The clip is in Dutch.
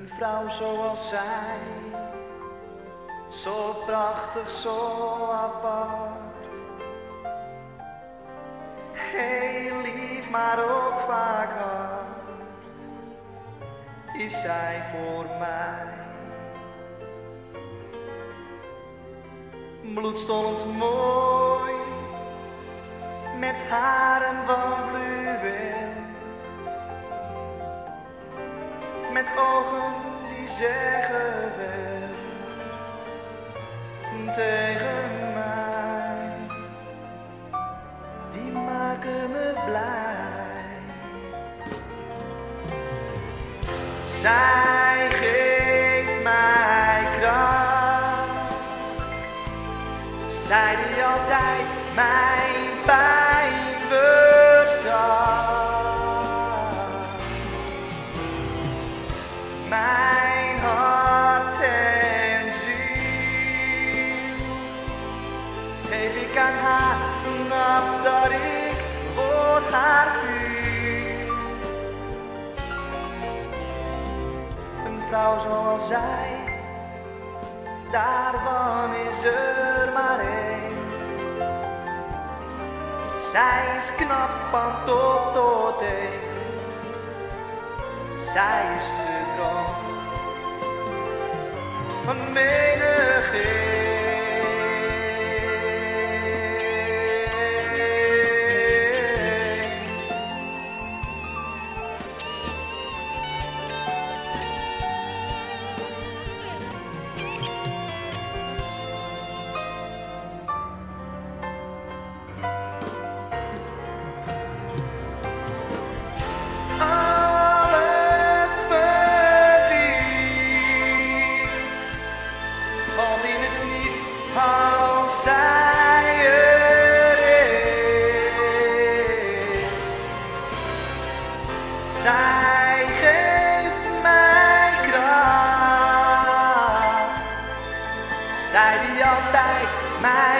Een vrouw zoals zij, zo prachtig, zo apart. Heel lief, maar ook vaak hard, is zij voor mij. Bloedstollend mooi, met haren van fluweel. Met ogen die zeggen wel tegen mij. Die maken me blij. Zij geeft mij kracht. Zij die altijd mijn pijn Mijn hart en ziel geef ik aan haar vanaf voor haar viel. Een vrouw zoals zij, daarvan is er maar één. Zij is knap van top tot teen. Zij is on. For me. Zij geeft mij kracht. Zij die altijd mij